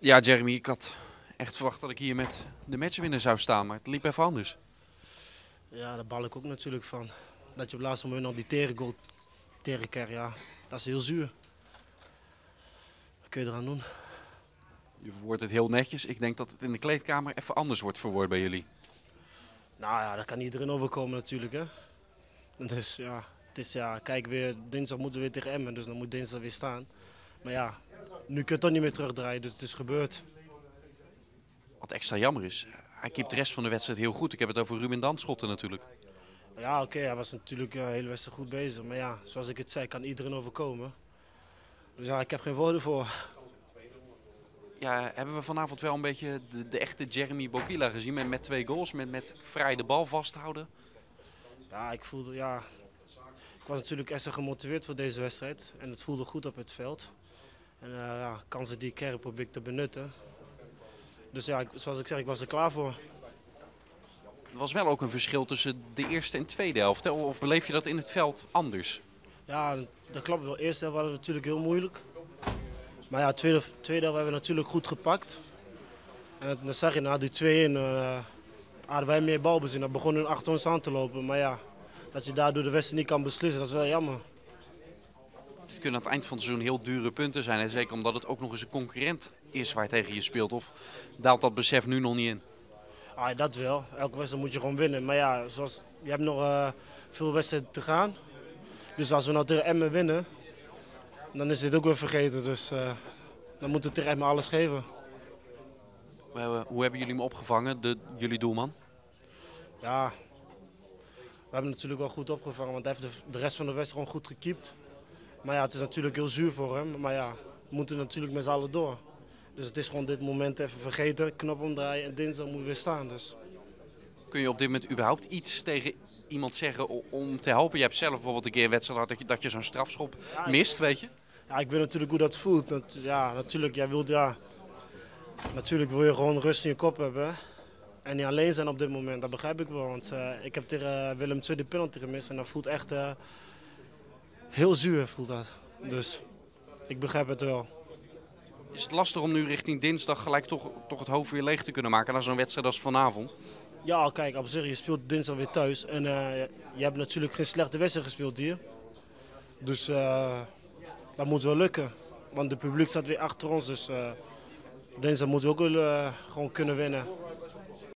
Ja, Jeremy, ik had echt verwacht dat ik hier met de matchwinner zou staan, maar het liep even anders. Ja, daar bal ik ook natuurlijk van. Dat je op het laatste moment nog die tegengoal tegenkrijgt, ja, dat is heel zuur. Wat kun je eraan doen? Je verwoordt het heel netjes. Ik denk dat het in de kleedkamer even anders wordt verwoord bij jullie. Nou ja, dat kan iedereen overkomen natuurlijk. Hè? Dus ja, het is ja, kijk weer, dinsdag moeten we weer tegen Emmen, dus dan moet dinsdag weer staan. Maar ja, nu kun je het toch niet meer terugdraaien, dus het is gebeurd. Wat extra jammer is, hij keept de rest van de wedstrijd heel goed. Ik heb het over Ruben Danschotten natuurlijk. Ja, oké, hij was natuurlijk de hele wedstrijd goed bezig. Maar ja, zoals ik het zei, kan iedereen overkomen. Dus ja, ik heb geen woorden voor. Ja, hebben we vanavond wel een beetje de, de echte Jeremy Bokila gezien met, met twee goals, met, met vrij de bal vasthouden? Ja, ik voelde, ja, was natuurlijk extra gemotiveerd voor deze wedstrijd. En het voelde goed op het veld. En uh, ja, kansen die ik kreeg probeer ik te benutten. Dus ja, ik, zoals ik zeg, ik was er klaar voor. Er was wel ook een verschil tussen de eerste en tweede helft. Hè? Of beleef je dat in het veld anders? Ja, dat klopt wel. De eerste helft was het natuurlijk heel moeilijk. Maar ja, tweede, tweede helft hebben we natuurlijk goed gepakt. En dan zag je na die 2-1 uh, hadden wij meer balbezin. Dan begonnen hun achter ons aan te lopen. Maar ja, dat je daardoor de wedstrijd niet kan beslissen, dat is wel jammer. Het kunnen aan het eind van het seizoen heel dure punten zijn. En zeker omdat het ook nog eens een concurrent is waar tegen je speelt. Of daalt dat besef nu nog niet in? Ah, dat wel. Elke wedstrijd moet je gewoon winnen. Maar ja, zoals, je hebt nog uh, veel wedstrijden te gaan. Dus als we nou tegen Emmen winnen, dan is dit ook weer vergeten. Dus uh, dan moeten we tegen Emmen alles geven. Hoe hebben jullie hem opgevangen, de, jullie doelman? Ja, hebben natuurlijk wel goed opgevangen. Want hij heeft de, de rest van de wedstrijd gewoon goed gekiept. Maar ja, het is natuurlijk heel zuur voor hem. Maar ja, we moeten natuurlijk met z'n allen door. Dus het is gewoon dit moment even vergeten, knop omdraaien en dinsdag moeten we weer staan. Dus. Kun je op dit moment überhaupt iets tegen iemand zeggen om te helpen? Je hebt zelf bijvoorbeeld een keer een wedstrijd gehad dat je, dat je zo'n strafschop mist, weet je? Ja, ik weet natuurlijk hoe dat voelt. Dat, ja, natuurlijk, jij wilt, ja, natuurlijk wil je gewoon rust in je kop hebben. En niet alleen zijn op dit moment, dat begrijp ik wel. Want uh, ik heb tegen Willem II de penalty gemist en dat voelt echt uh, heel zuur. Voelt dat. Dus ik begrijp het wel. Is het lastig om nu richting dinsdag gelijk toch, toch het hoofd weer leeg te kunnen maken na zo'n wedstrijd als vanavond? Ja, kijk, op zich, je speelt dinsdag weer thuis. En uh, je hebt natuurlijk geen slechte wedstrijd gespeeld hier. Dus uh, dat moet wel lukken. Want het publiek staat weer achter ons. Dus uh, dinsdag moeten we ook wel, gewoon kunnen winnen.